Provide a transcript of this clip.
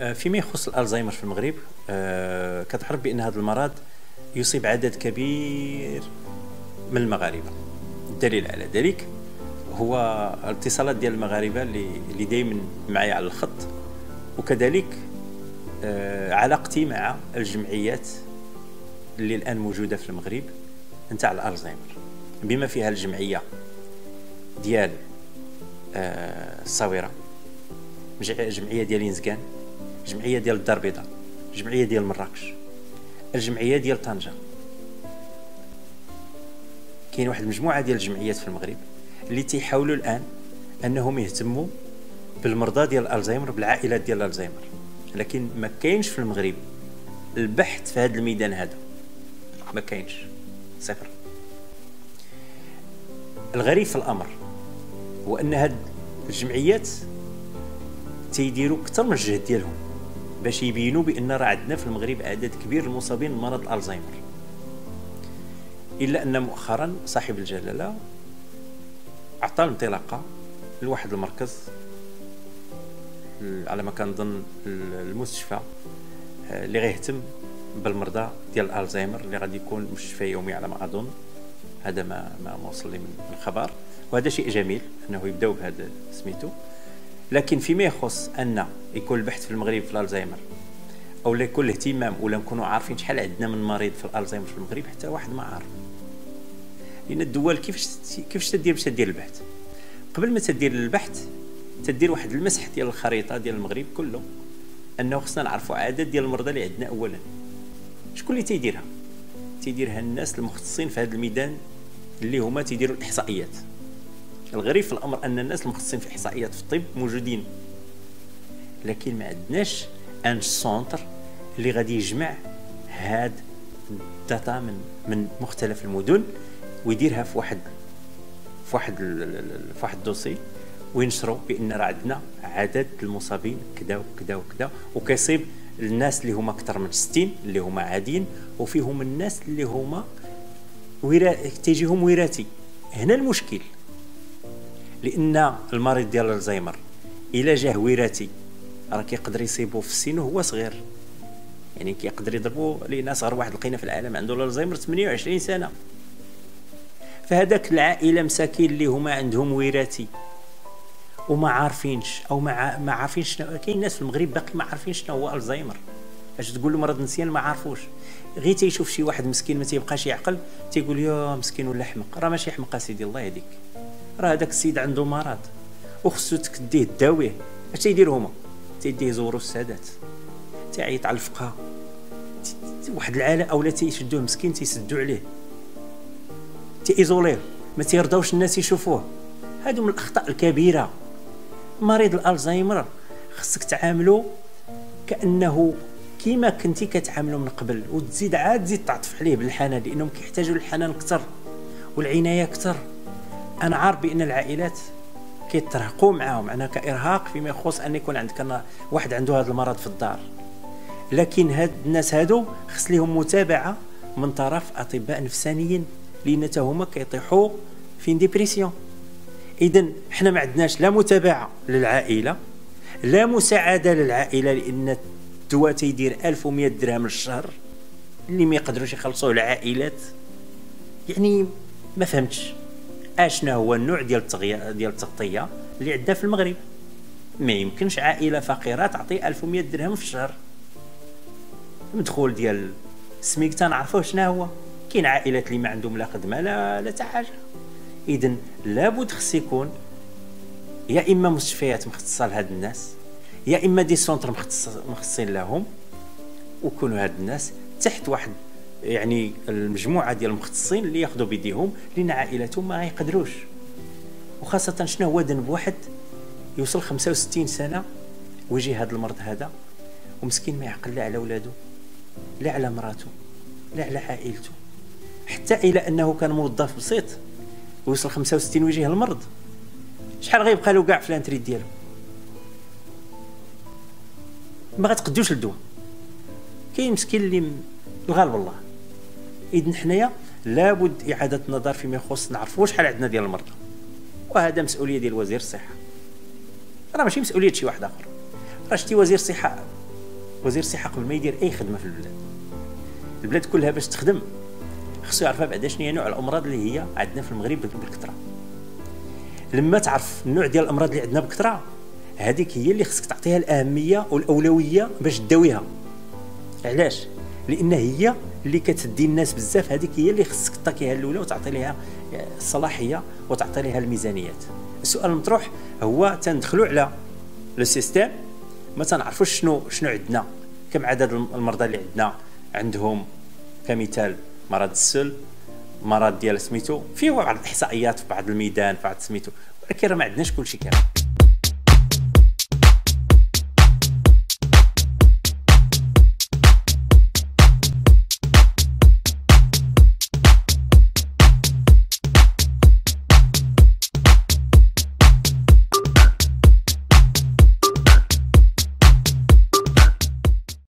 آه، فيما يخص الالزهايمر في المغرب آه، كتعرف بأن هذا المرض يصيب عدد كبير من المغاربة. الدليل على ذلك هو الاتصالات ديال المغاربة اللي دائما معي على الخط وكذلك آه، علاقتي مع الجمعيات اللي الآن موجودة في المغرب نتاع الالزهايمر بما فيها الجمعية ديال الصاوره جمعية ديال ينزكان. جمعيه ديال الدار البيضاء جمعيه ديال مراكش الجمعية ديال طنجة. كاين واحد المجموعة ديال الجمعيات في المغرب اللي تيحاولوا الآن أنهم يهتموا بالمرضى ديال الزهايمر بالعائلات ديال الزهايمر لكن ما كاينش في المغرب البحث في هذا الميدان هذا. ما كاينش. صفر. الغريب في الأمر هو أن هاد الجمعيات تيديروا أكثر من الجهد ديالهم. باش يبينوا بأن راه عندنا في المغرب عدد كبير المصابين بمرض ألزهايمر. إلا أن مؤخرا صاحب الجلالة أعطى الانطلاقة لواحد المركز على ما كنظن المستشفى آه، اللي غيهتم بالمرضى ديال ألزهايمر اللي غادي يكون مستشفى يومي على ما اظن هذا ما ما وصل لي من الخبر وهذا شيء جميل أنه يبداو بهذا سميتو. لكن فيما يخص أن يكون البحث في المغرب في الالزهايمر أو لا يكون الاهتمام ولا نكونوا عارفين شحال عندنا من مريض في الالزهايمر في المغرب حتى واحد ما عارف. لأن الدول كيفاش كيفاش تدير باش تدير البحث؟ قبل ما تدير البحث تدير واحد المسح ديال الخريطة ديال المغرب كله أنه خصنا نعرفوا عدد ديال المرضى اللي عندنا اولا. شكون اللي تيديرها؟ تيديرها الناس المختصين في هذا الميدان اللي هما تيديروا الإحصائيات. الغريب في الأمر أن الناس المختصين في احصائيات في الطب موجودين. لكن ما عندناش un centre اللي غادي يجمع هاد ال data من من مختلف المدن ويديرها في واحد في واحد في واحد ال dossier وينشروا بأن راه عندنا عدد المصابين كذا وكذا وكذا وكيصيب الناس اللي هما أكثر من 60 اللي هما عاديين وفيهم الناس اللي هما ورا تيجيهم وراثي. هنا المشكل. لأن المريض ديال الزهايمر الا جاه وراثي راه كيقدر يصيبو في السن وهو صغير. يعني كيقدر يضربو لأن أصغر واحد لقينا في العالم عنده الزهايمر 28 سنة. فهذاك العائلة مساكين اللي هما عندهم وراثي وما عارفينش أو ما ما عارفينش كاين ناس في المغرب باقي ما عارفين شنو هو الزهايمر أش تقول له مرض نسيان ما عارفوش. غير تيشوف شي واحد مسكين ما تيبقاش يعقل تيقول يا مسكين ولا حمق راه ماشي حمق سيدي الله يهديك. راه هذاك السيد عنده مرض وخصو تكديه داويه. اش تيديروا هما؟ تيديه يزوروا السادات تيعيط على الفقهاء. واحد العالم أولا تيشدوه مسكين تيسدوا عليه. تيزوليه ما تيرضاوش الناس يشوفوه. هادو من الأخطاء الكبيرة. مريض الالزهايمر خصك تعاملو كأنه كيما كنتي كتعاملو من قبل وتزيد عاد تزيد تعطف عليه بالحنان لأنهم كيحتاجوا الحنان أكثر والعناية أكثر. أنا عارف بأن العائلات كيترهقوا معاهم. أنا كإرهاق فيما يخص أن يكون عندك واحد عنده هذا المرض في الدار. لكن هاد الناس هادو خص لهم متابعة من طرف أطباء نفسانيين لأن هما كيطيحوا في dépression اذا حنا ما عندناش لا متابعة للعائلة لا مساعدة للعائلة لأن الدواء تيدير 1100 درهم للشهر اللي ما يقدروش يخلصوه العائلات يعني ما فهمتش. اشنا هو النوع ديال التغطيه ديال التغطية اللي عندنا في المغرب؟ ما يمكنش عائلة فقيرة تعطي 1100 درهم في الشهر. المدخول ديال السميك تنعرفوه شنو هو؟ كاين عائلات اللي ما عندهم لا خدمة لا لا حتى حاجة. اذا لابد خص يكون يا إما مستشفيات مختصة لهاد الناس يا إما دي سونتر مختصين لهم وكونوا هاد الناس تحت واحد يعني المجموعة ديال المختصين اللي ياخذوا بيديهم لأن عائلتهم ما يقدروش. وخاصة شنو هو ذنب واحد يوصل 65 سنة ويجي هذا المرض هذا ومسكين ما يعقل لا على ولادو لا على مراته لا على عائلته حتى إلى أنه كان موظف بسيط ويوصل 65 ويجيه المرض شحال غيبقى له كاع في الانتريد ديالو؟ ما غتقدوش الدواء كاين مسكين اللي الغالب الله. اذا حنايا لابد إعادة النظر فيما يخص نعرفوا شحال عندنا ديال المرضى. وهذا مسؤولية ديال وزير الصحة. راه ماشي مسؤولية شي واحد آخر. راه شتي وزير الصحة وزير الصحة قبل ما يدير أي خدمة في البلاد. البلاد كلها باش تخدم. خصو يعرفها بعدا شنو هي نوع الأمراض اللي هي عندنا في المغرب بالكثرة. لما تعرف النوع ديال الأمراض اللي عندنا بكثره هذيك هي اللي خصك تعطيها الأهمية والأولوية باش تداويها. علاش؟ لأن هي اللي كتدي الناس بزاف. هذيك هي اللي خصك تعطيها الاولى وتعطي لها الصلاحيه وتعطي لها الميزانيات. السؤال المطروح هو تندخلوا على le système ما تنعرفوش شنو شنو عندنا كم عدد المرضى اللي عندنا. عندهم كمثال مرض السل مرض ديال سميتو فيه بعض الإحصائيات في بعض الميدان في بعض سميتو. ولكن راه ما عندناش كلشي كامل.